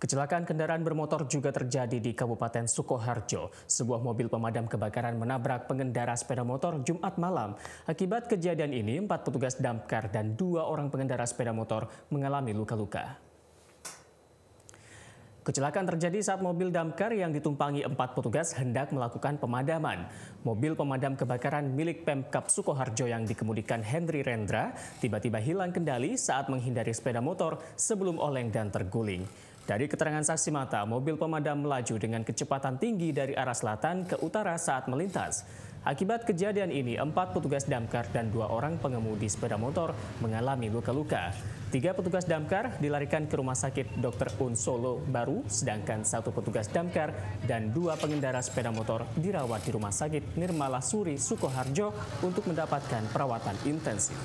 Kecelakaan kendaraan bermotor juga terjadi di Kabupaten Sukoharjo. Sebuah mobil pemadam kebakaran menabrak pengendara sepeda motor Jumat malam. Akibat kejadian ini, empat petugas damkar dan dua orang pengendara sepeda motor mengalami luka-luka. Kecelakaan terjadi saat mobil damkar yang ditumpangi empat petugas hendak melakukan pemadaman. Mobil pemadam kebakaran milik Pemkap Sukoharjo yang dikemudikan Henry Rendra tiba-tiba hilang kendali saat menghindari sepeda motor sebelum oleng dan terguling. Dari keterangan saksi mata, mobil pemadam melaju dengan kecepatan tinggi dari arah selatan ke utara saat melintas. Akibat kejadian ini, empat petugas damkar dan dua orang pengemudi sepeda motor mengalami luka-luka. Tiga petugas damkar dilarikan ke Rumah Sakit Dr. Un Solo Baru, sedangkan satu petugas damkar dan dua pengendara sepeda motor dirawat di Rumah Sakit Nirmala Suri Sukoharjo untuk mendapatkan perawatan intensif.